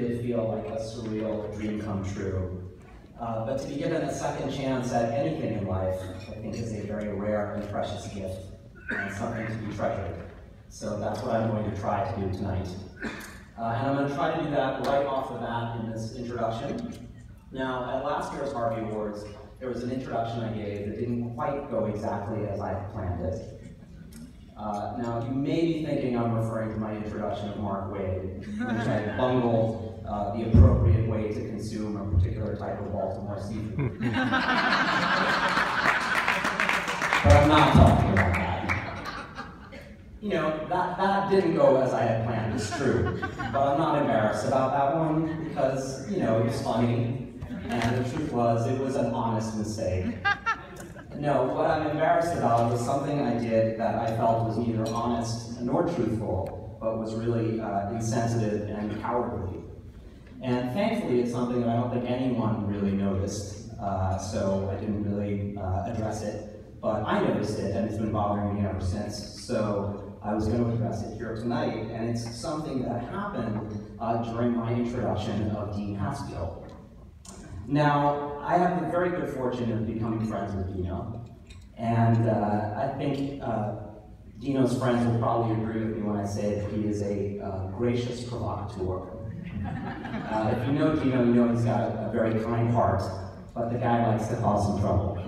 did feel like a surreal dream come true. Uh, but to be given a second chance at anything in life, I think is a very rare and precious gift, and something to be treasured. So that's what I'm going to try to do tonight. Uh, and I'm going to try to do that right off the bat in this introduction. Now, at last year's Harvey Awards, there was an introduction I gave that didn't quite go exactly as I had planned it. Uh, now, you may be thinking I'm referring to my introduction of Mark Waid, which I bungled uh, the appropriate way to consume a particular type of Baltimore seafood. but I'm not talking about that. You know, that, that didn't go as I had planned, it's true. But I'm not embarrassed about that one because, you know, it was funny. And the truth was, it was an honest mistake. No, what I'm embarrassed about was something I did that I felt was neither honest nor truthful, but was really uh, insensitive and cowardly. And thankfully, it's something that I don't think anyone really noticed, uh, so I didn't really uh, address it. But I noticed it, and it's been bothering me ever since. So I was going to address it here tonight, and it's something that happened uh, during my introduction of Dean Haspiel. Now, I have the very good fortune of becoming friends with Dino, and uh, I think uh, Dino's friends will probably agree with me when I say that he is a uh, gracious provocateur. Uh, if you know Dino, you know he's got a, a very kind heart, but the guy likes to cause some trouble.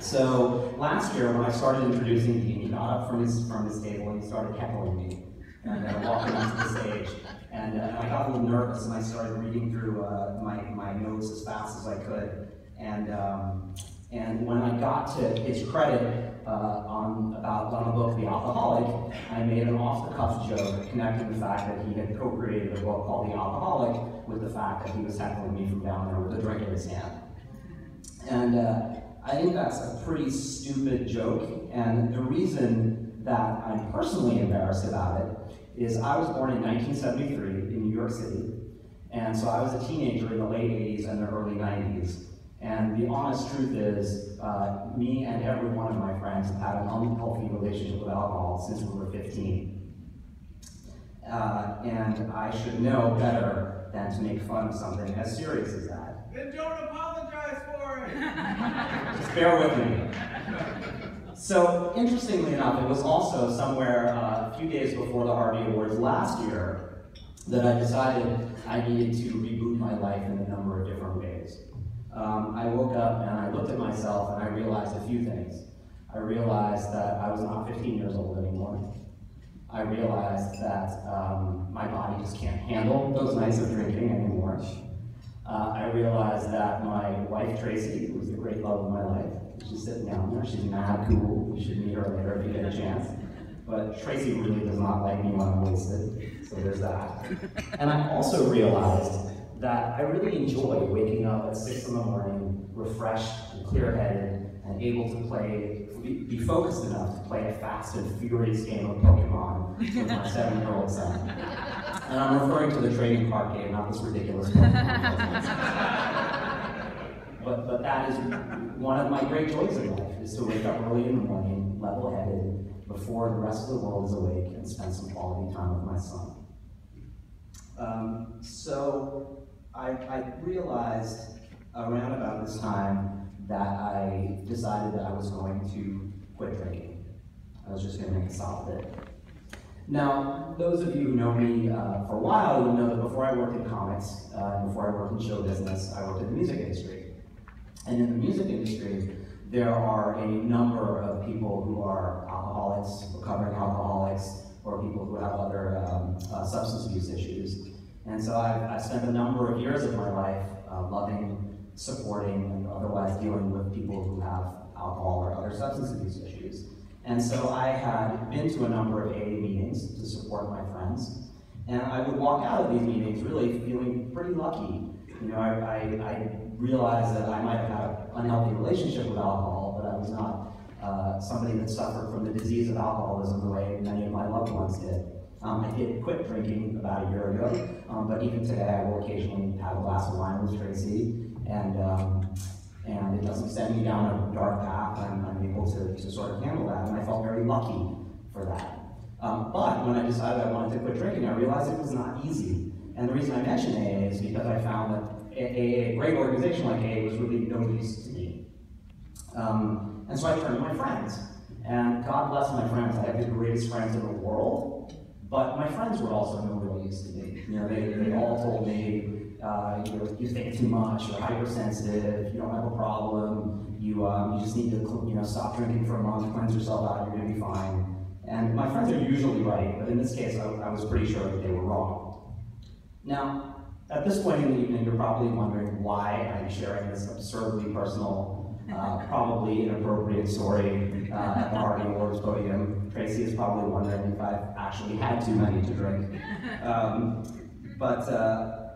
So last year, when I started introducing Dean, he got up from his from his table and he started heckling me and uh, walking onto the stage. And, uh, and, I got a little nervous and I started reading through uh, my, my notes as fast as I could. And, um, and when I got to his credit uh, on about on the book The Alcoholic, I made an off-the-cuff joke connecting the fact that he had co-created a book called The Alcoholic with the fact that he was heckling me from down there with a drink in his hand. And uh, I think that's a pretty stupid joke, and the reason that I'm personally embarrassed about it is I was born in 1973 in New York City, and so I was a teenager in the late 80s and the early 90s. And the honest truth is, uh, me and every one of my friends have had an unhealthy relationship with alcohol since we were 15. Uh, and I should know better than to make fun of something as serious as that. Then don't apologize for it! Just bear with me. So, interestingly enough, it was also somewhere uh, a few days before the Harvey Awards last year that I decided I needed to reboot my life in a number of different ways. Um, I woke up and I looked at myself and I realized a few things. I realized that I was not 15 years old anymore. I realized that um, my body just can't handle those nights of drinking anymore. Uh, I realized that my wife, Tracy, who was the great love of my life, she's sitting down there, she's mad cool, you should meet her later if you get a chance. But Tracy really does not like me when I'm wasted, so there's that. And I also realized that I really enjoy waking up at 6 in the morning, refreshed and clear-headed, and able to play, be focused enough to play a fast and furious game of Pokemon with my seven-year-old son. And I'm referring to the trading card game, not this ridiculous but, but that is one of my great joys in life, is to wake up early in the morning, level-headed, before the rest of the world is awake, and spend some quality time with my son. Um, so I, I realized around about this time that I decided that I was going to quit drinking. I was just going to make a stop of it. Now, those of you who know me uh, for a while will know that before I worked in comics, uh, before I worked in show business, I worked in the music industry. And in the music industry, there are a number of people who are alcoholics, recovering alcoholics, or people who have other um, uh, substance abuse issues. And so I've, I've, spent a number of years of my life uh, loving, supporting, and otherwise dealing with people who have alcohol or other substance abuse issues. And so I had been to a number of AA meetings to support my friends. And I would walk out of these meetings really feeling pretty lucky. You know, I, I, I realized that I might have had an unhealthy relationship with alcohol, but I was not uh, somebody that suffered from the disease of alcoholism the way many of my loved ones did. Um, I did quit drinking about a year ago, um, but even today I will occasionally have a glass of wine with Tracy, and um, and it doesn't send me down a dark path. I'm, I'm able to, to sort of handle that, and I felt very lucky for that. Um, but when I decided I wanted to quit drinking, I realized it was not easy. And the reason I mention AA is because I found that a, a great organization like AA was really no use to me. Um, and so I turned to my friends. And God bless my friends, I have the greatest friends in the world, but my friends were also no real use to me. You know, they, they all told me, uh, you, you think too much, you're hypersensitive, you don't have a problem, you, um, you just need to you know, stop drinking for a month, cleanse yourself out, you're gonna be fine. And my friends are usually right, but in this case, I, I was pretty sure that they were wrong. Now, at this point in the evening, you're probably wondering why I'm sharing this absurdly personal, uh, probably inappropriate story uh, at the Harvey Awards podium. Tracy is probably wondering if I've actually had too many to drink. Um, but, uh,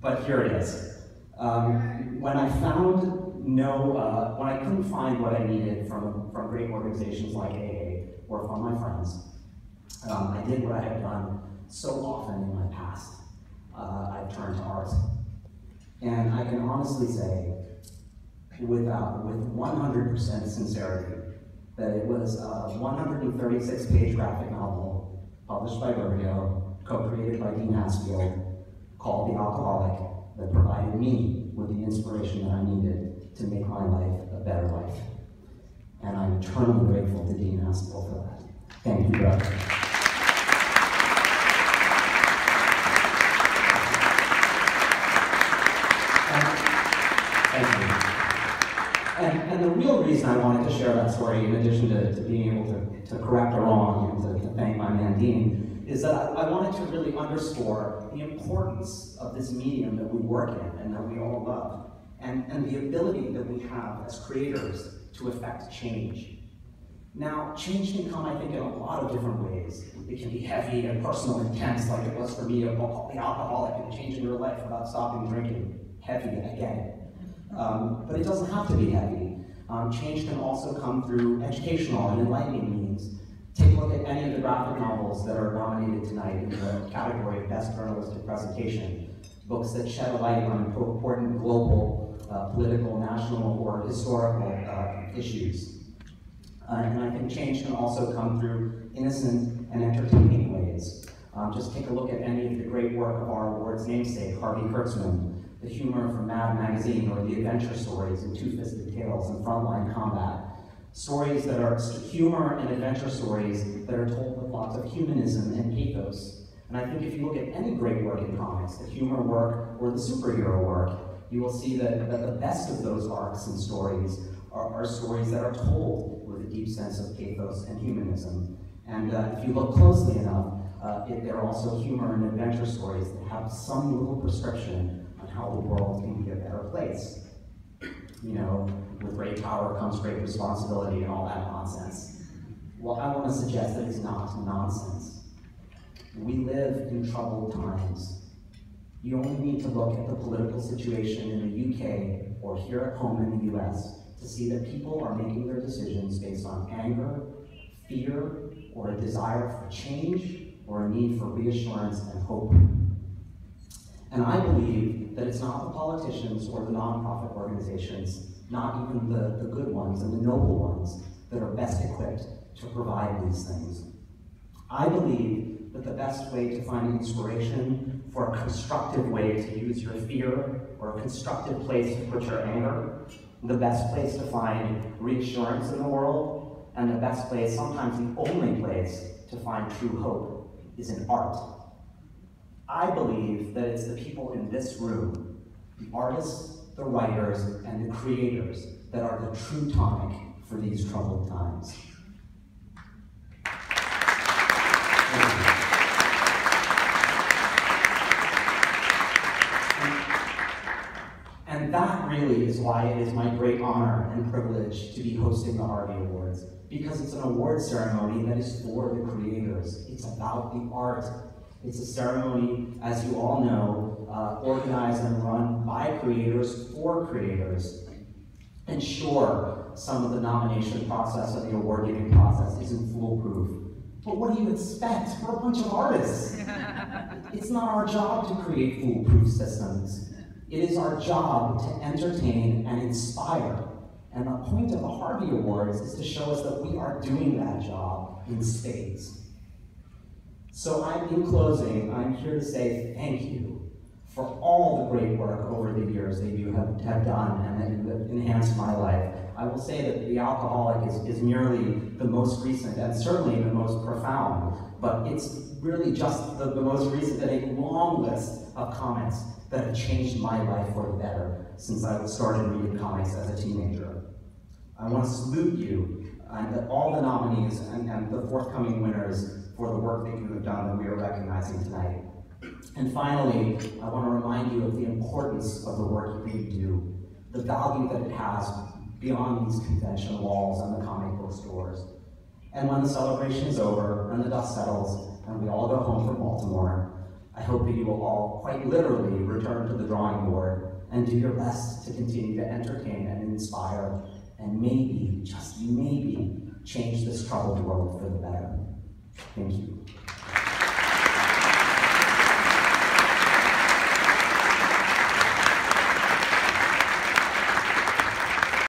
but here it is. Um, when I found no, uh, when I couldn't find what I needed from, from great organizations like AA or from my friends, um, I did what I had done so often in my past uh, I've turned to art. And I can honestly say, without, with 100% sincerity, that it was a 136-page graphic novel published by Vertigo, co-created by Dean Haspiel, called The Alcoholic, that provided me with the inspiration that I needed to make my life a better life. And I'm eternally grateful to Dean Haspiel for that. Thank you, brother. Reason I wanted to share that story, in addition to, to being able to, to correct a wrong and to, to thank my man Dean, is that I, wanted to really underscore the importance of this medium that we work in and that we all love, and, and the ability that we have as creators to affect change. Now, change can come, I think, in a lot of different ways. It can be heavy and personal intense, like it was for me, a the alcoholic and changing your life without stopping drinking. Heavy, get. Um, but it doesn't have to be heavy. Um, change can also come through educational and enlightening means. Take a look at any of the graphic novels that are nominated tonight in the category of Best Journalistic Presentation. Books that shed a light on important global, uh, political, national, or historical uh, issues. Uh, and I think change can also come through innocent and entertaining ways. Um, just take a look at any of the great work of our award's namesake, Harvey Kurtzman, the humor from Mad Magazine or the adventure stories in Two-Fisted Tales and Frontline Combat. Stories that are humor and adventure stories that are told with lots of humanism and pathos. And I think if you look at any great work in comics, the humor work or the superhero work, you will see that, that the best of those arcs and stories are, are stories that are told with a deep sense of pathos and humanism. And uh, if you look closely enough, uh, it, there are also humor and adventure stories that have some little prescription how the world can be a better place. You know, with great power comes great responsibility and all that nonsense. Well, I want to suggest that it's not nonsense. We live in troubled times. You only need to look at the political situation in the UK or here at home in the US to see that people are making their decisions based on anger, fear, or a desire for change, or a need for reassurance and hope. And I believe that it's not the politicians or the nonprofit organizations, not even the, the good ones and the noble ones, that are best equipped to provide these things. I believe that the best way to find inspiration for a constructive way to use your fear or a constructive place to put your anger, the best place to find reassurance in the world, and the best place, sometimes the only place, to find true hope is in art. I believe that it's the people in this room, the artists, the writers, and the creators, that are the true tonic for these troubled times. And that really is why it is my great honor and privilege to be hosting the Harvey Awards, because it's an award ceremony that is for the creators. It's about the art it's a ceremony, as you all know, uh, organized and run by creators for creators. And sure, some of the nomination process and the award giving process isn't foolproof. But what do you expect? We're a bunch of artists. it's not our job to create foolproof systems. It is our job to entertain and inspire. And the point of the Harvey Awards is to show us that we are doing that job in spades. So I'm, in closing, I'm here to say thank you for all the great work over the years that you have, have done and that enhanced my life. I will say that The Alcoholic is, is merely the most recent and certainly the most profound, but it's really just the, the most recent in a long list of comments that have changed my life for the better since I started reading comics as a teenager. I want to salute you and all the nominees and, and the forthcoming winners for the work that you have done that we are recognizing tonight. And finally, I want to remind you of the importance of the work that you do, the value that it has beyond these convention walls and the comic book stores. And when the celebration is over and the dust settles and we all go home from Baltimore, I hope that you will all quite literally return to the drawing board and do your best to continue to entertain and inspire and maybe, just maybe, change this troubled world for the better. Thank you.